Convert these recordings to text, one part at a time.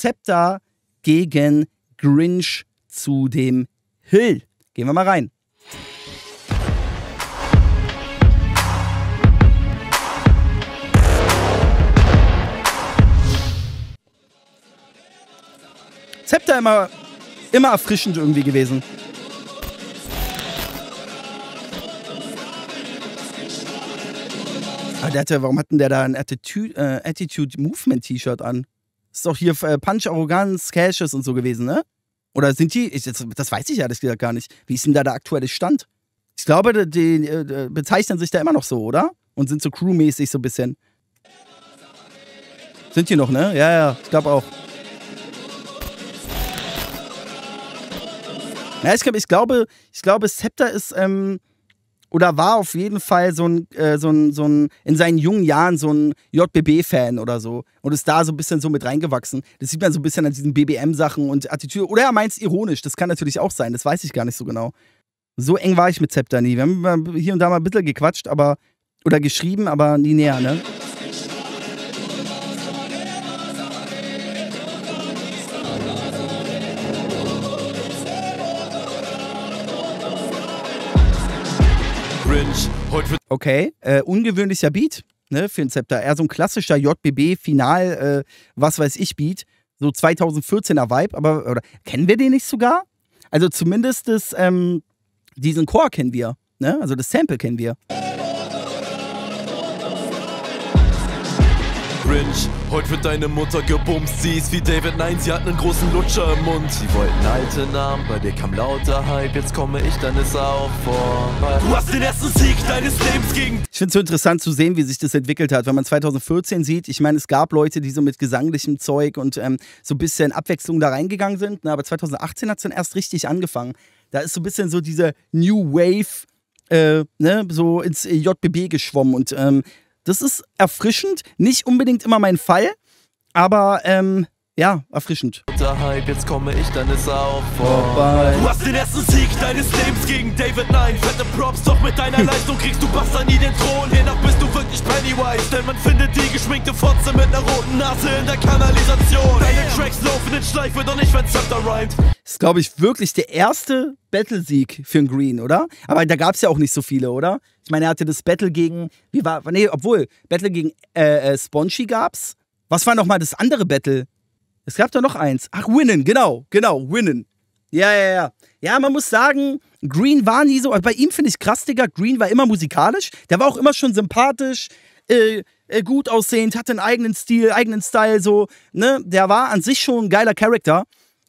Scepter gegen Grinch zu dem Hill. Gehen wir mal rein. Zepter immer, immer erfrischend irgendwie gewesen. Ah, der hatte, warum hat denn der da ein Attitude, äh, Attitude Movement T-Shirt an? Ist doch hier äh, Punch, Arroganz, Cashes und so gewesen, ne? Oder sind die, ich, das, das, weiß ich ja ehrlich gesagt gar nicht. Wie ist denn da der aktuelle Stand? Ich glaube, die, die äh, bezeichnen sich da immer noch so, oder? Und sind so crewmäßig so ein bisschen. Sind die noch, ne? Ja, ja, ich glaube auch. Ja, ich, glaub, ich glaube, ich glaube, Scepter ist, ähm, oder war auf jeden Fall so ein, äh, so ein, so ein, in seinen jungen Jahren so ein JBB-Fan oder so. Und ist da so ein bisschen so mit reingewachsen. Das sieht man so ein bisschen an diesen BBM-Sachen und Attitüde. Oder er meint es ironisch, das kann natürlich auch sein, das weiß ich gar nicht so genau. So eng war ich mit Scepter nie. Wir haben hier und da mal ein bisschen gequatscht, aber, oder geschrieben, aber nie näher, ne? Okay, äh, ungewöhnlicher Beat ne, für ein Zepter. Eher so ein klassischer JBB-Final, äh, was weiß ich, Beat. So 2014er Vibe, aber oder, kennen wir den nicht sogar? Also zumindest das, ähm, diesen Chor kennen wir. Ne? Also das Sample kennen wir. Grinch. Heute wird deine Mutter gebumst, sie ist wie David Nein, sie hat einen großen Lutscher im Mund. Sie wollten alte Namen, bei dir kam lauter Hype, jetzt komme ich, ist auch vorbei. Du hast den ersten Sieg deines Lebens gegen. Ich finde es so interessant zu sehen, wie sich das entwickelt hat, wenn man 2014 sieht. Ich meine, es gab Leute, die so mit gesanglichem Zeug und ähm, so ein bisschen Abwechslung da reingegangen sind, ne? aber 2018 hat es dann erst richtig angefangen. Da ist so ein bisschen so diese New Wave äh, ne, so ins JBB geschwommen und ähm, das ist erfrischend, nicht unbedingt immer mein Fall, aber ähm, ja, erfrischend. Hype, jetzt komme ich, dann ist er auch vorbei. Du hast den ersten Sieg deines Lebens gegen David Nein. Fette Props, doch mit deiner Leistung kriegst du Bastard nie den Thron. Hiernach bist du wirklich Pennywise, denn man findet die geschminkte Fotze mit einer roten Nase in der Kanalisation. Deine Tracks laufen in Schleife, doch nicht, wenn Scepter rhymt. Das ist, glaube ich, wirklich der erste Battle-Sieg für einen Green, oder? Aber da gab es ja auch nicht so viele, oder? Ich meine, er hatte das Battle gegen, wie war, nee, obwohl, Battle gegen äh, äh, Spongy gab's. Was war nochmal das andere Battle? Es gab da noch eins. Ach, Winnen, genau, genau, Winnen. Ja, ja, ja. Ja, man muss sagen, Green war nie so. Bei ihm finde ich krass, Digga. Green war immer musikalisch. Der war auch immer schon sympathisch, äh, äh, gut aussehend, hatte einen eigenen Stil, eigenen Style, so. Ne? Der war an sich schon ein geiler Charakter,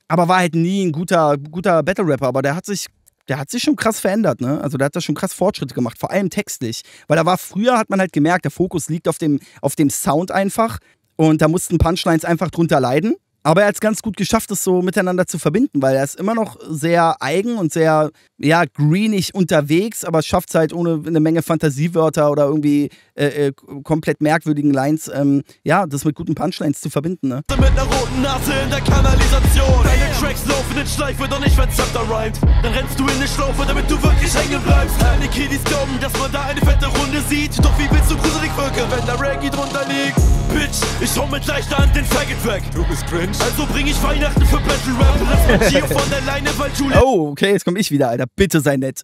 aber war halt nie ein guter, guter Battle-Rapper. Aber der hat sich. Der hat sich schon krass verändert, ne? Also der hat da schon krass Fortschritte gemacht, vor allem textlich. Weil da war früher, hat man halt gemerkt, der Fokus liegt auf dem, auf dem Sound einfach. Und da mussten Punchlines einfach drunter leiden. Aber er hat es ganz gut geschafft, das so miteinander zu verbinden, weil er ist immer noch sehr eigen und sehr, ja, greenig unterwegs, aber schafft es halt ohne eine Menge Fantasiewörter oder irgendwie äh, äh, komplett merkwürdigen Lines, ähm, ja, das mit guten Punchlines zu verbinden, ne? Mit einer roten Nase in der Kanalisation. Deine Tracks laufen in Schleife, doch nicht, wenn Zepter rhymt. Dann rennst du in eine Schlaufe, damit du wirklich hängen bleibst. Deine Kiddies glauben, dass man da eine fette Runde sieht. Doch wie willst du gruselig wirken, wenn da Reggae drunter liegt? Bitch, ich hau mit leichter Hand den Faggot weg. Du bist cringe. Also bring ich Weihnachten für Battle Rap. Lass mal Gio von der Leine, weil Julia. Oh, okay, jetzt komm ich wieder, Alter. Bitte sei nett.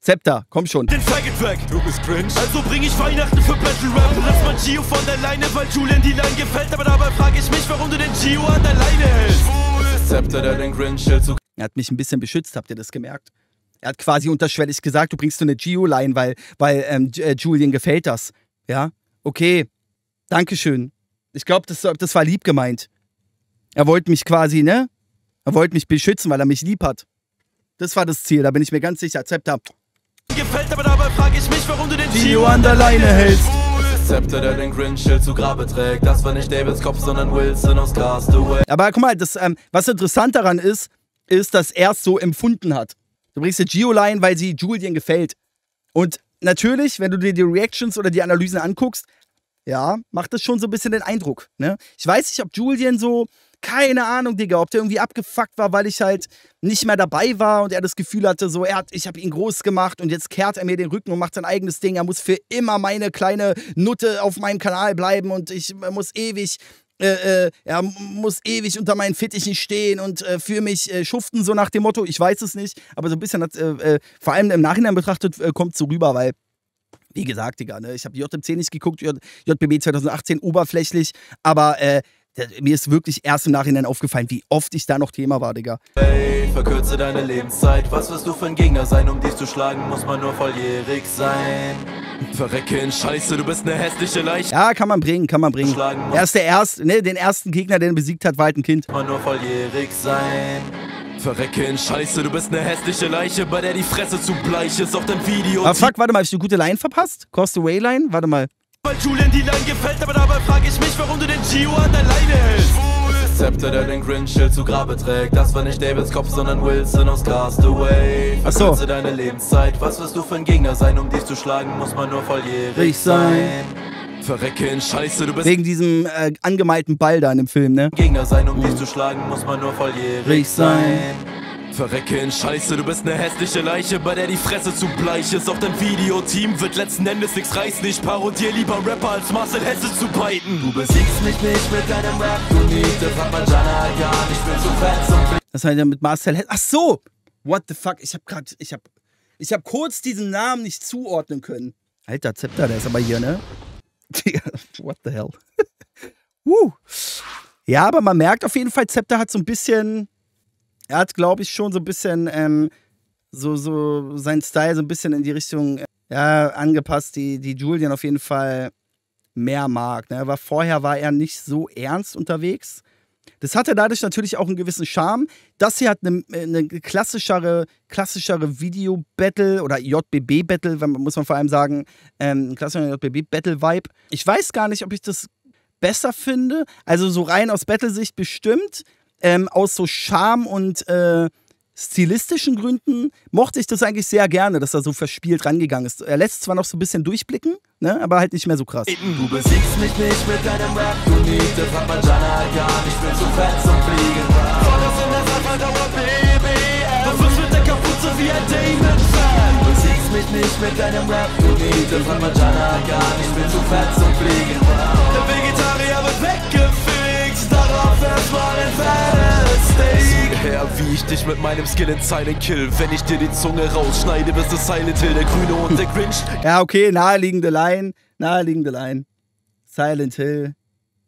Zepter, komm schon. Den Faggot weg. Du bist cringe. Also bring ich Weihnachten für Battle Rap. Lass mal Gio von der Leine, weil Julian die Line gefällt. Aber dabei frage ich mich, warum du den Gio an der Leine hältst. Zepter, der den Grinch hält. Er hat mich ein bisschen beschützt, habt ihr das gemerkt? Er hat quasi unterschwellig gesagt, du bringst so eine Gio-Line, weil, weil ähm, äh, Julian gefällt das. Ja, okay. Dankeschön. Ich glaube, das, das war lieb gemeint. Er wollte mich quasi, ne? Er wollte mich beschützen, weil er mich lieb hat. Das war das Ziel, da bin ich mir ganz sicher. Zepter. Gefällt, aber dabei frage ich mich, warum du den Gio an der Leine hältst. Zepter, der den Grinch-Schild zu Grabe trägt. Das war nicht Davids Kopf, sondern Wilson aus Castaway. Aber guck mal, das, ähm, was interessant daran ist, ist, dass er es so empfunden hat. Du bringst eine Gio-Line, weil sie Julian gefällt. Und natürlich, wenn du dir die Reactions oder die Analysen anguckst, ja, macht das schon so ein bisschen den Eindruck. Ne? Ich weiß nicht, ob Julian so, keine Ahnung, Digga, ob der irgendwie abgefuckt war, weil ich halt nicht mehr dabei war und er das Gefühl hatte, so, er hat, ich habe ihn groß gemacht und jetzt kehrt er mir den Rücken und macht sein eigenes Ding. Er muss für immer meine kleine Nutte auf meinem Kanal bleiben und ich muss ewig äh, äh, er muss ewig unter meinen Fittichen stehen und äh, für mich äh, schuften, so nach dem Motto. Ich weiß es nicht, aber so ein bisschen, hat, äh, äh, vor allem im Nachhinein betrachtet, kommt so rüber, weil wie gesagt, Digga, ne, ich habe JMC nicht geguckt, JBB 2018 oberflächlich, aber äh, mir ist wirklich erst im Nachhinein aufgefallen, wie oft ich da noch Thema war, Digga. Hey, verkürze deine Lebenszeit. Was wirst du für ein Gegner sein? Um dich zu schlagen, muss man nur volljährig sein. Verrecke in Scheiße, du bist eine hässliche Leiche. Ja, kann man bringen, kann man bringen. Er ist der erste, ne, den ersten Gegner, den er besiegt hat, war halt ein Kind. Muss man nur volljährig sein. Verrecke in Scheiße, du bist eine hässliche Leiche, bei der die Fresse zu bleich ist auf dein Video. Ah, fuck, warte mal, hab ich eine gute Line verpasst? Cost Away Line? Warte mal. Weil Julian die Line gefällt, aber dabei frage ich mich, warum du den Gio an der Leine hältst. Zepter, der den Grinch-Schild zu Grabe trägt. Das war nicht Davids Kopf, sondern Wilson aus Castaway. Verkürze so. deine Lebenszeit. Was wirst du für ein Gegner sein? Um dich zu schlagen, muss man nur volljährig sein. Verrecke in Scheiße, du bist. Wegen diesem äh, angemalten Ball da in dem Film, ne? Gegner sein, um dich zu schlagen, muss man nur volljährig sein. Verrecke in Scheiße, du bist ne hässliche Leiche, bei der die Fresse zu bleich ist. Auf dein Videoteam wird letzten Endes nix reißen. Ich parodier lieber Rapper als Marcel Hesse zu beiten. Du besiegst mich nicht mit deinem Rap, du Niete, Papajana gar nicht, bin zu fett zum Das heißt ja mit Marcel Hesse. Ach so! What the fuck? Ich hab grad, ich hab, ich hab kurz diesen Namen nicht zuordnen können. Alter Zepter, der ist aber hier, ne? What the hell? uh. Ja, aber man merkt auf jeden Fall, Zepter hat so ein bisschen er hat, glaube ich, schon so ein bisschen ähm, so, so seinen Style so ein bisschen in die Richtung ja, angepasst, die, die Julian auf jeden Fall mehr mag. Ne? Aber vorher war er nicht so ernst unterwegs. Das hatte dadurch natürlich auch einen gewissen Charme. Das hier hat eine, eine klassischere, klassischere Video-Battle oder JBB-Battle, muss man vor allem sagen, ähm, klassischer JBB-Battle-Vibe. Ich weiß gar nicht, ob ich das besser finde. Also so rein aus Battle-Sicht bestimmt ähm, aus so Charme und äh, stilistischen Gründen mochte ich das eigentlich sehr gerne, dass er so verspielt rangegangen ist. Er lässt zwar noch so ein bisschen durchblicken, ne, aber halt nicht mehr so krass. Du besiegst mich nicht mit deinem Rap, du Niete, Papajana, gar nicht, bin zu fett zum Fliegen. Vollgas in der Sache, BBM. Was ist mit der Kapuze wie ein Damon-Fan? Du besiegst mich nicht mit deinem Rap, du Niete, Papajana, gar nicht, bin zu fett zum Fliegen. Der Vegetarier wird weggefickt, Her, wie ich dich mit meinem Skill in Silent Kill. Wenn ich dir die Zunge rausschneide, bist du Silent Hill, der Grüne und der Grinch. Ja, okay, naheliegende Line, naheliegende Line. Silent Hill.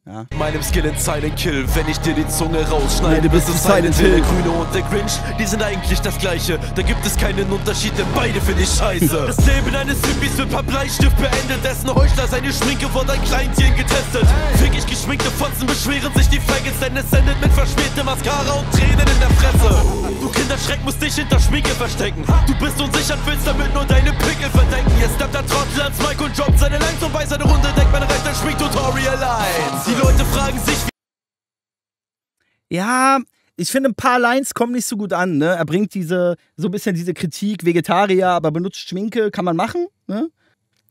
Ja. Meinem Skill in Silent Kill, wenn ich dir die Zunge rausschneide, bist du Silent Hill. Der Grüne und der Grinch, die sind eigentlich das gleiche. Da gibt es keinen Unterschied, denn beide finde ich scheiße. Das Leben eines Hippies wird per Bleistift beendet, dessen Heuchler seine Schminke vor dein Kleintieren getestet. Fick ich geschminkte Fotzen, beschweren sich die Faggots, denn es sendet mit verschmiertem Mascara und Tränen in der Fresse. Du Kinderschreck musst dich hinter Schminke verstecken. Du bist unsicher und willst damit nur deine Pickel verdenken. Jetzt steppt der Trottel ans Mike und droppt seine Lines und bei seiner Runde deckt man recht ein Schminktutorial ein. Leute fragen sich, ja, ich finde, ein paar Lines kommen nicht so gut an. Ne? Er bringt diese, so ein bisschen diese Kritik, Vegetarier, aber benutzt Schminke, kann man machen. Ne?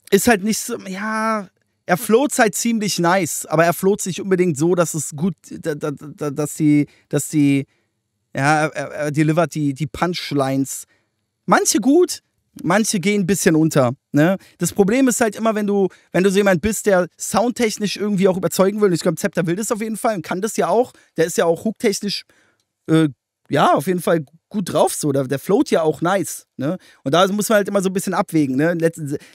Ist halt nicht so, ja, er float halt ziemlich nice, aber er float nicht unbedingt so, dass es gut, dass die, dass die, ja, er, er delivert die, die Punchlines. Manche gut, manche gehen ein bisschen unter. Ne? Das Problem ist halt immer, wenn du, wenn du so jemand bist, der soundtechnisch irgendwie auch überzeugen will. Und ich glaube, Zepter will das auf jeden Fall und kann das ja auch. Der ist ja auch hooktechnisch, äh, ja, auf jeden Fall gut drauf so. Der, der float ja auch nice. Ne? Und da muss man halt immer so ein bisschen abwägen. Ne?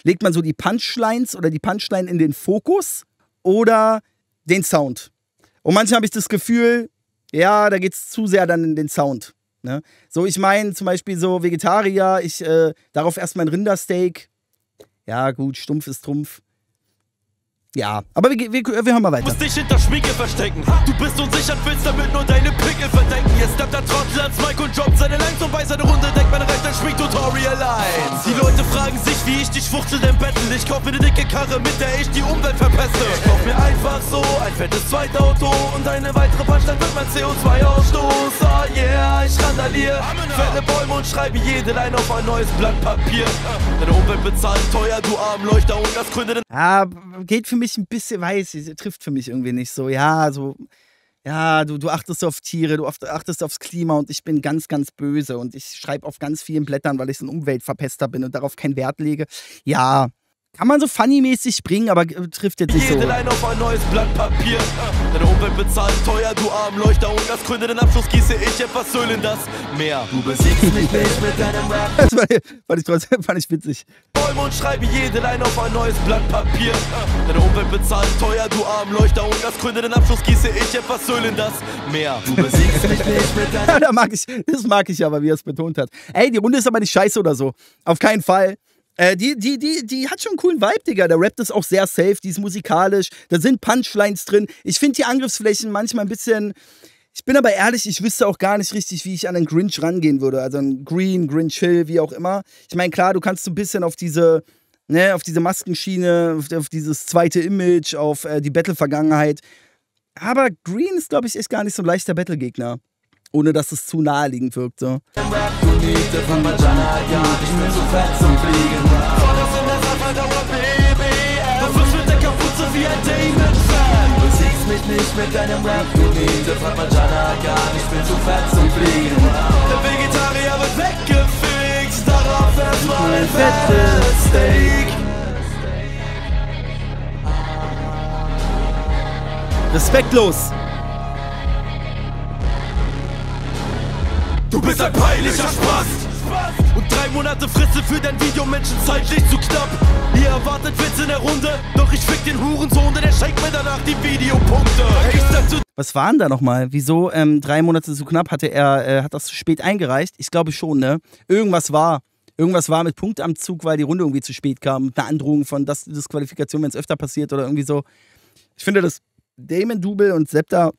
Legt man so die Punchlines oder die Punchline in den Fokus oder den Sound. Und manchmal habe ich das Gefühl, ja, da geht es zu sehr dann in den Sound. Ne? So, ich meine zum Beispiel so Vegetarier, ich äh, darauf erstmal ein Rindersteak. Ja, gut, stumpf ist Trumpf. Ja, aber wir, wir, wir hören mal weiter. Du musst dich hinter Schminke verstecken. Du bist unsicher und willst damit nur deine Pickel verdenken. Jetzt steppt der Trottel ans Mike und droppt seine Lines und bei seiner Runde deckt mein rechter Schminktutorial ein. Die Leute fragen sich, wie ich dich fuchtel im Battle. Ich kaufe eine dicke Karre, mit der ich die Umwelt verpeste. Ich kauf mir einfach so ein fettes Zweitauto und eine weitere Punchline wird mein CO2-Ausstoß. Ah yeah, ich randalier. Fette Bäume und schreibe jede Line auf ein neues Blatt Papier. Deine Umwelt bezahlt teuer, du Armleuchter und das gründet Ja, geht für mich ein bisschen, weiß ich, trifft für mich irgendwie nicht so. Ja, so, ja, du, du achtest auf Tiere, du achtest aufs Klima und ich bin ganz, ganz böse und ich schreibe auf ganz vielen Blättern, weil ich so ein Umweltverpester bin und darauf keinen Wert lege. Ja, kann man so funny-mäßig bringen, aber äh, trifft jetzt nicht so. Jede Line auf ein neues Blatt Papier. Deine Umwelt bezahlt teuer, du Armleuchter. Und als Gründe den Abschluss gieße ich etwas Öl in das Meer. Du besiegst mich nicht mit deinem Rap. Das war, fand ich trotzdem fand ich witzig. Bäume und schreibe jede Line auf ein neues Blatt Papier. Deine Umwelt bezahlt teuer, du Armleuchter. Und als Gründe den Abschluss gieße ich etwas Öl in das Meer. Du besiegst mich nicht mit deinem Ja, da mag ich, das mag ich aber, wie er es betont hat. Ey, die Runde ist aber nicht scheiße oder so. Auf keinen Fall. Äh, die, die, die, die hat schon einen coolen Vibe, Digga. Der rappt ist auch sehr safe, die ist musikalisch, da sind Punchlines drin. Ich finde die Angriffsflächen manchmal ein bisschen. Ich bin aber ehrlich, ich wüsste auch gar nicht richtig, wie ich an einen Grinch rangehen würde. Also ein Green, Grinch Hill, wie auch immer. Ich meine, klar, du kannst so ein bisschen auf diese, ne, auf diese Maskenschiene, auf, auf dieses zweite Image, auf äh, die Battle-Vergangenheit. Aber Green ist, glaube ich, echt gar nicht so ein leichter Battle-Gegner. Ohne dass es zu naheliegend wirkt. So. Rap, du Niete von Vagina, ja, ich bin zu fett zum Fliegen. Vollgas in der Sache, dauer BBM. Du wirst mit der Kapuze wie ein Damon-Fan. Du besiegst mich nicht mit deinem Rap, du Niete von Vagina, ja, ich bin zu fett zum Fliegen. Der Vegetarier wird weggefixt, darauf erstmal. Respektlos. Du bist ein peinlicher Spaß. Und drei Monate Frisse für dein Video, Menschen zeitlich zu knapp. Ihr erwartet Witz in der Runde, doch ich fick den Hurensohn, denn er schenkt mir danach die Videopunkte. Was war denn da nochmal? Wieso ähm, drei Monate zu knapp hatte er, äh, hat das zu spät eingereicht? Ich glaube schon, ne? Irgendwas war. Irgendwas war mit Punkt am Zug, weil die Runde irgendwie zu spät kam. Eine Androhung von das Disqualifikation, wenn es öfter passiert oder irgendwie so. Ich finde, dass Damon Double und Septa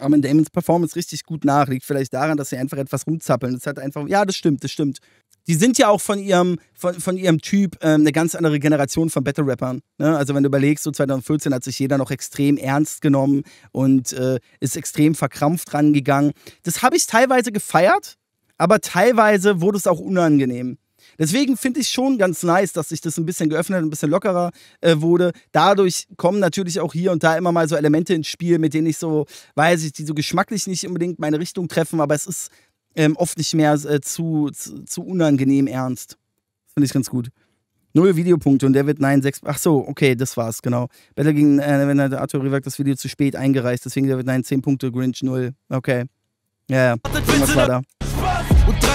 Armin Damons Performance richtig gut nach. Liegt vielleicht daran, dass sie einfach etwas rumzappeln. Das hat einfach, ja, das stimmt, das stimmt. Die sind ja auch von ihrem, von, von ihrem Typ ähm, eine ganz andere Generation von Battle-Rappern. Ne? Also wenn du überlegst, so 2014 hat sich jeder noch extrem ernst genommen und äh, ist extrem verkrampft rangegangen. Das habe ich teilweise gefeiert, aber teilweise wurde es auch unangenehm. Deswegen finde ich schon ganz nice, dass sich das ein bisschen geöffnet hat, ein bisschen lockerer äh, wurde. Dadurch kommen natürlich auch hier und da immer mal so Elemente ins Spiel, mit denen ich so, weiß ich, die so geschmacklich nicht unbedingt meine Richtung treffen, aber es ist ähm, oft nicht mehr äh, zu, zu, zu unangenehm ernst. Finde ich ganz gut. Null Videopunkte und der wird 9, 6. Ach so, okay, das war's, genau. Battle gegen, äh, wenn der Arthur Rivak das Video zu spät eingereicht, deswegen der wird 9, 10 Punkte, Grinch 0. Okay. Ja, ja. Irgendwas war da.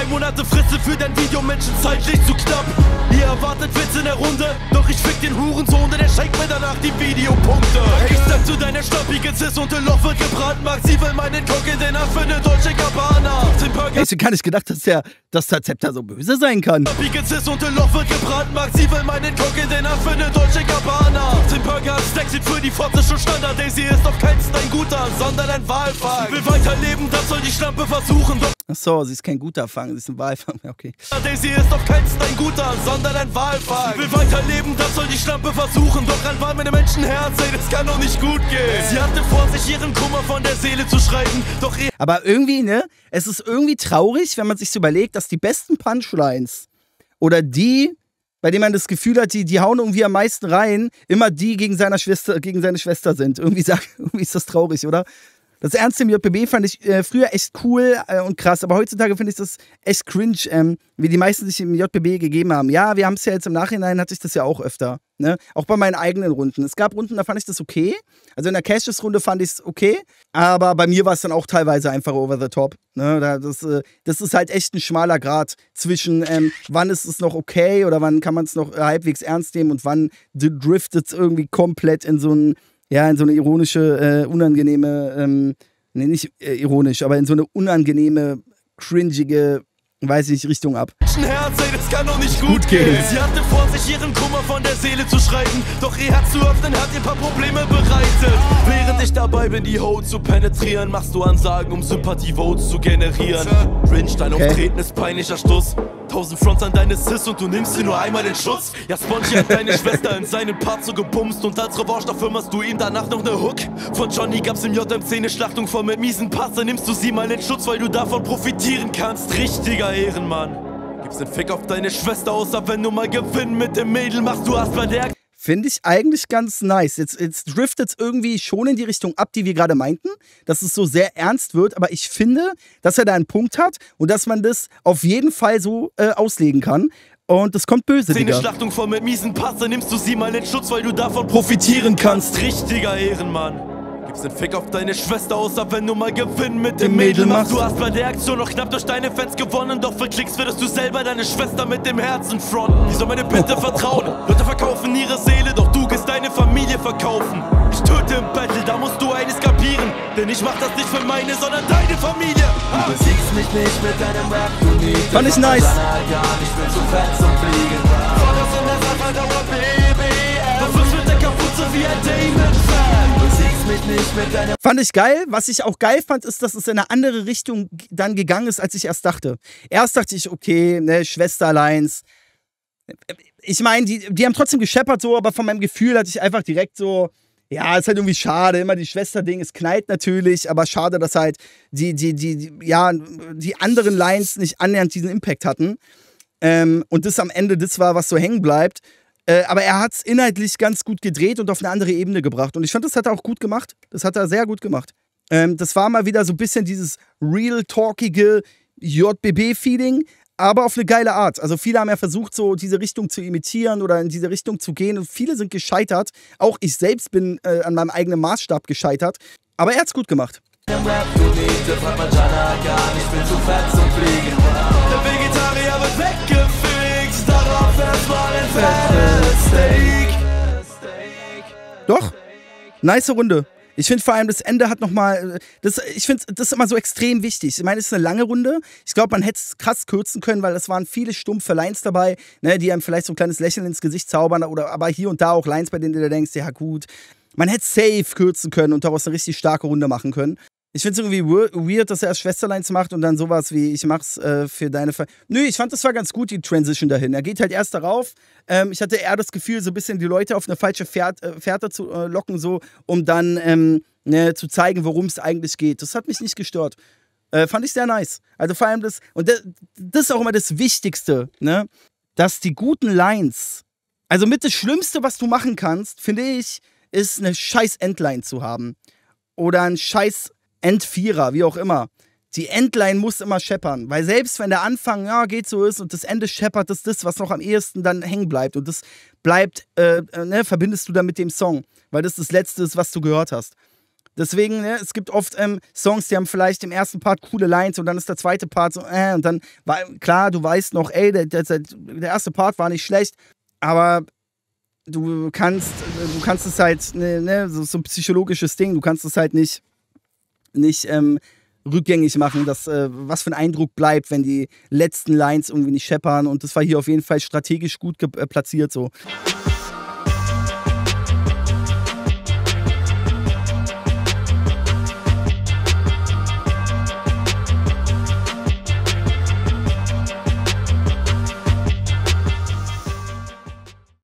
Und drei Monate Frisse für dein Video, Menschen zeitlich zu knapp. Ihr erwartet Witz in der Runde, doch ich fick den Hurensohn, denn er schenkt mir danach die Videopunkte. Ich sag zu deiner schlappige Sis und der Loch wird gebrandmarkt. Sie will meinen Cock in den Arsch für eine deutsche Cabana. 15 Burger, Ich gar nicht gedacht, dass der, dass der Zepter so böse sein kann. schlappige Sis und der Loch wird gebrandmarkt. Sie will meinen Cock in den Arsch für eine deutsche Cabana. 15 Burger, Stack sieht für die Fotze schon Standard. Daisy ist auf keinen ein guter, sondern ein Wahlfang. Sie will weiterleben, das soll die Schlampe versuchen, doch Ach so, sie ist kein guter Fang, sie ist ein Walfang. Ja, Okay. Daisy ist auf keinen Fall ein guter, sondern ein Wahlfall. Sie will weiterleben, das soll die Schlampe versuchen. Doch ein Wahl mit dem Menschenherz, ey, das kann doch nicht gut gehen. Sie hatte vor, sich ihren Kummer von der Seele zu schreiben. Doch ihr Aber irgendwie, ne? Es ist irgendwie traurig, wenn man sich so überlegt, dass die besten Punchlines oder die, bei denen man das Gefühl hat, die, die hauen irgendwie am meisten rein, immer die gegen, seiner Schwester, gegen seine Schwester sind. Irgendwie, sag, irgendwie ist das traurig, oder? Das Ernste im JBB fand ich äh, früher echt cool äh, und krass, aber heutzutage finde ich das echt cringe, ähm, wie die meisten sich im JBB gegeben haben. Ja, wir haben es ja jetzt im Nachhinein, hatte ich das ja auch öfter. Ne? Auch bei meinen eigenen Runden. Es gab Runden, da fand ich das okay. Also in der Cashes-Runde fand ich es okay, aber bei mir war es dann auch teilweise einfach over the top. Ne? Da, das, äh, das ist halt echt ein schmaler Grad zwischen, ähm, wann ist es noch okay oder wann kann man es noch halbwegs ernst nehmen und wann driftet es irgendwie komplett in so ein ja, in so eine ironische, äh, unangenehme, ähm, nee, nicht äh, ironisch, aber in so eine unangenehme, cringige, weiß ich nicht, Richtung ab. Menschenherz, das kann doch nicht gut gehen. Sie hatte vor, sich ihren Kummer von der Seele zu schreiben. Doch ihr Herz zu öffnen hat ihr paar Probleme bereitet. Während ich dabei bin, die Ho zu penetrieren, machst du Ansagen, um Sympathie-Votes zu generieren. Rinch, dein Okay. Auftreten ist peinlicher Stuss. Tausend Fronts an deine Sis und du nimmst sie nur einmal in Schutz. Ja, Spongy hat deine Schwester in seinen Part so gebumst und als Revanche dafür machst du ihm danach noch ne Hook. Von Johnny gab's im JMC ne Schlachtung voll mit miesen Parts, dann nimmst du sie mal in Schutz, weil du davon profitieren kannst. Richtiger Ehrenmann. Gibst den Fick auf deine Schwester, außer wenn du mal gewinnen mit dem Mädel machst, du hast bei der Finde ich eigentlich ganz nice. Jetzt, jetzt driftet es irgendwie schon in die Richtung ab, die wir gerade meinten, dass es so sehr ernst wird, aber ich finde, dass er da einen Punkt hat und dass man das auf jeden Fall so äh, auslegen kann. Und das kommt böse, Digga. Schlachtung voll mit miesen Patzer, nimmst du sie mal in Schutz, weil du davon profitieren kannst. Richtiger Ehrenmann. Gibst den Fick auf deine Schwester, außer wenn du mal Gewinn mit dem Mädel machst. Du hast bei der Aktion noch knapp durch deine Fans gewonnen, doch für Klicks würdest du selber deine Schwester mit dem Herzen fronten. Wie soll meine Bitte vertrauen? Leute verkaufen ihre Seele, doch du gehst deine Familie verkaufen. Ich töte im Battle, da musst du eines kapieren. Denn ich mach das nicht für meine, sondern deine Familie. Du besiegst mich nicht mit deinem Rap, du. Fand ich nice. Nicht, bin zu fett zum Fliegen. Fand ich geil. Was ich auch geil fand, ist, dass es in eine andere Richtung dann gegangen ist, als ich erst dachte. Erst dachte ich, okay, ne, Schwesterleins. Ich meine, die, die haben trotzdem gescheppert so, aber von meinem Gefühl hatte ich einfach direkt so, ja, ist halt irgendwie schade, immer die Schwester-Ding, es knallt natürlich, aber schade, dass halt die, die, die, die, ja, die anderen Lines nicht annähernd diesen Impact hatten. Ähm, und das am Ende das war, was so hängen bleibt. Äh, aber er hat es inhaltlich ganz gut gedreht und auf eine andere Ebene gebracht. Und ich fand, das hat er auch gut gemacht. Das hat er sehr gut gemacht. Ähm, das war mal wieder so ein bisschen dieses real talkige JBB-Feeling, aber auf eine geile Art. Also viele haben ja versucht, so diese Richtung zu imitieren oder in diese Richtung zu gehen und viele sind gescheitert. Auch ich selbst bin äh, an meinem eigenen Maßstab gescheitert. Aber er hat's gut gemacht. Rap, du Niete. Frag mal Jana gar nicht, bin zu fett zum Fliegen. Der Vegetarier wird weggefixt. Doch. Nice Runde. Ich finde vor allem, das Ende hat nochmal. Das, ich finde das ist immer so extrem wichtig. Ich meine, es ist eine lange Runde. Ich glaube, man hätte es krass kürzen können, weil es waren viele stumpfe Lines dabei, ne, die einem vielleicht so ein kleines Lächeln ins Gesicht zaubern. Oder aber hier und da auch Lines, bei denen du denkst, ja gut. Man hätte safe kürzen können und daraus eine richtig starke Runde machen können. Ich finde es irgendwie weird, dass er erst Schwesterlines macht und dann sowas wie, ich mach's äh, für deine Ver Nö, ich fand, das war ganz gut, die Transition dahin. Er geht halt erst darauf. Ähm, ich hatte eher das Gefühl, so ein bisschen die Leute auf eine falsche Fährt, äh, Fährte zu äh, locken, so, um dann ähm, ne, zu zeigen, worum es eigentlich geht. Das hat mich nicht gestört. Äh, fand ich sehr nice. Also vor allem das, und das, das ist auch immer das Wichtigste, ne? Dass die guten Lines, also mit das Schlimmste, was du machen kannst, finde ich, ist eine scheiß Endline zu haben. Oder ein scheiß Endvierer, wie auch immer. Die Endline muss immer scheppern, weil selbst wenn der Anfang, ja, geht so ist und das Ende scheppert, ist das, was noch am ehesten dann hängen bleibt. Und das bleibt, äh, äh, ne, verbindest du dann mit dem Song, weil das das Letzte ist, was du gehört hast. Deswegen, ne, es gibt oft ähm, Songs, die haben vielleicht im ersten Part coole Lines und dann ist der zweite Part so, äh, und dann war klar, du weißt noch, ey, der, der, der erste Part war nicht schlecht, aber du kannst, du kannst es halt, ne, ne, so, so ein psychologisches Ding, du kannst es halt nicht, nicht ähm, rückgängig machen, dass, äh, was für ein Eindruck bleibt, wenn die letzten Lines irgendwie nicht scheppern und das war hier auf jeden Fall strategisch gut äh, platziert so.